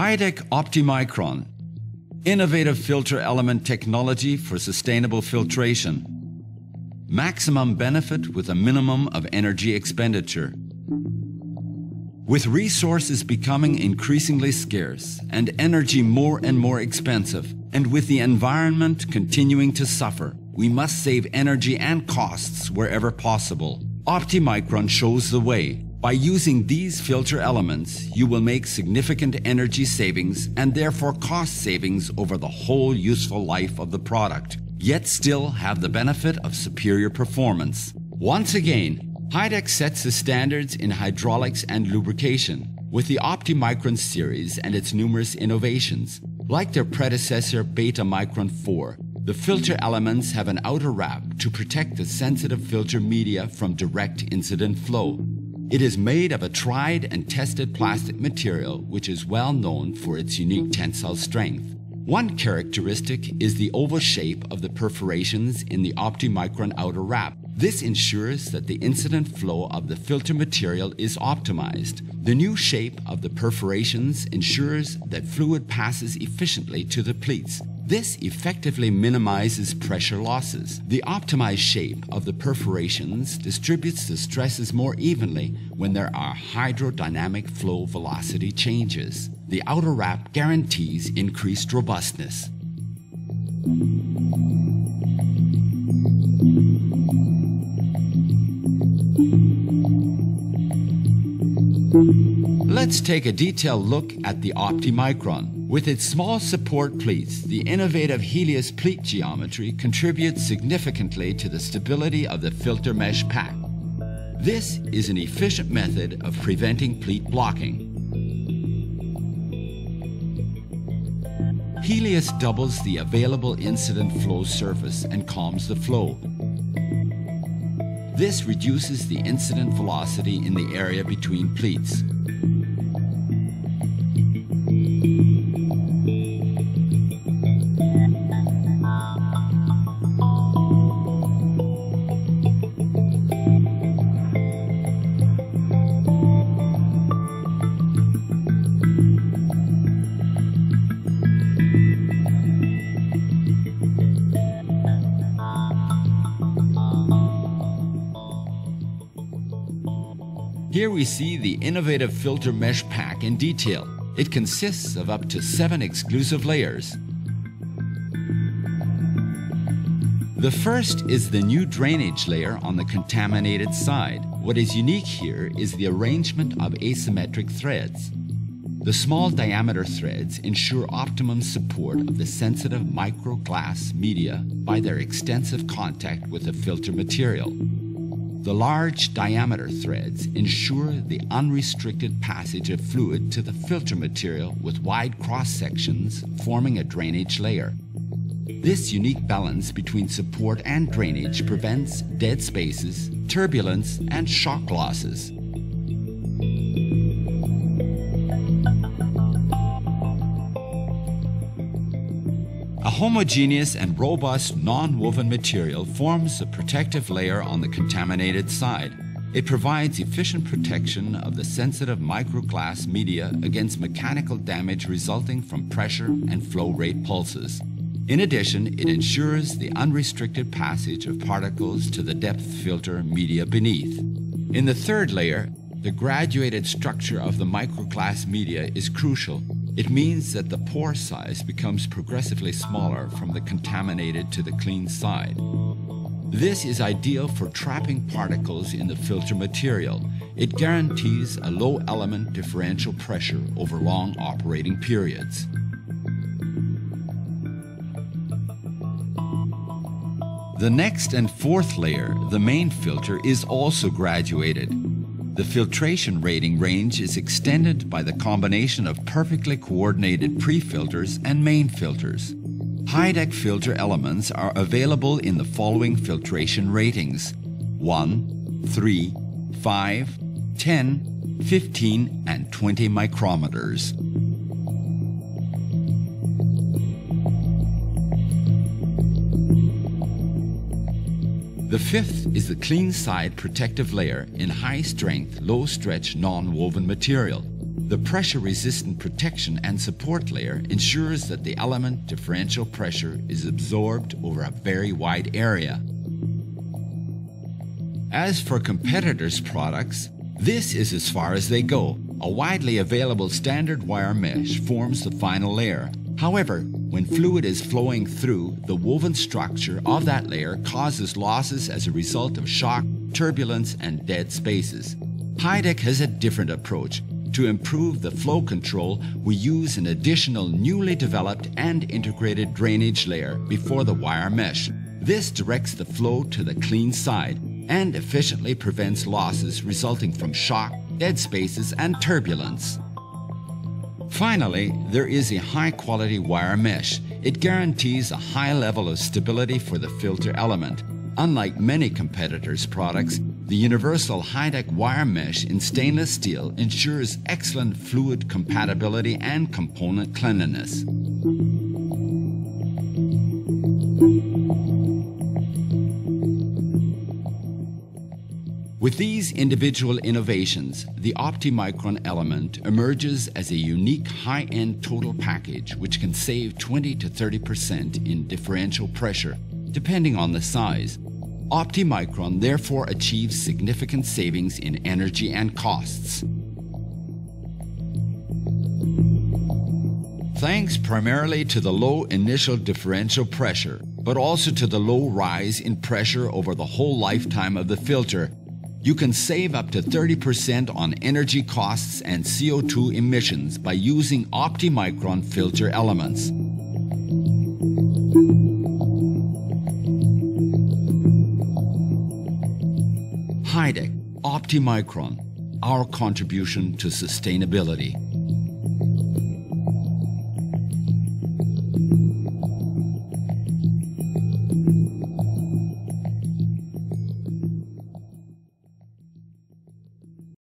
HYDAC OptiMicron, innovative filter element technology for sustainable filtration. Maximum benefit with a minimum of energy expenditure. With resources becoming increasingly scarce and energy more and more expensive, and with the environment continuing to suffer, we must save energy and costs wherever possible. OptiMicron shows the way. By using these filter elements, you will make significant energy savings and therefore cost savings over the whole useful life of the product, yet still have the benefit of superior performance. Once again, HYDAC sets the standards in hydraulics and lubrication with the OptiMicron series and its numerous innovations. Like their predecessor Beta Micron 4, the filter elements have an outer wrap to protect the sensitive filter media from direct incident flow. It is made of a tried and tested plastic material which is well known for its unique tensile strength. One characteristic is the oval shape of the perforations in the OptiMicron outer wrap. This ensures that the incident flow of the filter material is optimized. The new shape of the perforations ensures that fluid passes efficiently to the pleats. This effectively minimizes pressure losses. The optimized shape of the perforations distributes the stresses more evenly when there are hydrodynamic flow velocity changes. The outer wrap guarantees increased robustness. Let's take a detailed look at the OptiMicron. With its small support pleats, the innovative Helios pleat geometry contributes significantly to the stability of the filter mesh pack. This is an efficient method of preventing pleat blocking. Helios doubles the available incident flow surface and calms the flow. This reduces the incident velocity in the area between pleats. Here we see the innovative filter mesh pack in detail. It consists of up to seven exclusive layers. The first is the new drainage layer on the contaminated side. What is unique here is the arrangement of asymmetric threads. The small diameter threads ensure optimum support of the sensitive microglass media by their extensive contact with the filter material. The large diameter threads ensure the unrestricted passage of fluid to the filter material with wide cross sections forming a drainage layer. This unique balance between support and drainage prevents dead spaces, turbulence, and shock losses. Homogeneous and robust non-woven material forms a protective layer on the contaminated side. It provides efficient protection of the sensitive microglass media against mechanical damage resulting from pressure and flow rate pulses. In addition, it ensures the unrestricted passage of particles to the depth filter media beneath. In the third layer, the graduated structure of the microglass media is crucial it means that the pore size becomes progressively smaller from the contaminated to the clean side. This is ideal for trapping particles in the filter material. It guarantees a low element differential pressure over long operating periods. The next and fourth layer, the main filter, is also graduated. The filtration rating range is extended by the combination of perfectly coordinated pre-filters and main filters. HYDAC filter elements are available in the following filtration ratings 1, 3, 5, 10, 15, and 20 micrometers. The fifth is the clean side protective layer in high strength, low stretch non-woven material. The pressure-resistant protection and support layer ensures that the element differential pressure is absorbed over a very wide area. As for competitors' products, this is as far as they go. A widely available standard wire mesh forms the final layer. However, when fluid is flowing through, the woven structure of that layer causes losses as a result of shock, turbulence, and dead spaces. HYDAC has a different approach. To improve the flow control, we use an additional newly developed and integrated drainage layer before the wire mesh. This directs the flow to the clean side and efficiently prevents losses resulting from shock, dead spaces, and turbulence. Finally, there is a high quality wire mesh. It guarantees a high level of stability for the filter element. Unlike many competitors' products, the Universal HYDAC wire mesh in stainless steel ensures excellent fluid compatibility and component cleanliness. With these individual innovations, the OptiMicron element emerges as a unique high-end total package which can save 20 to 30% in differential pressure, depending on the size. OptiMicron therefore achieves significant savings in energy and costs. Thanks primarily to the low initial differential pressure, but also to the low rise in pressure over the whole lifetime of the filter, you can save up to 30% on energy costs and CO2 emissions by using OptiMicron filter elements. HYDAC, OptiMicron, our contribution to sustainability.